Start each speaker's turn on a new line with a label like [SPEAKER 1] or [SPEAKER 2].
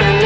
[SPEAKER 1] na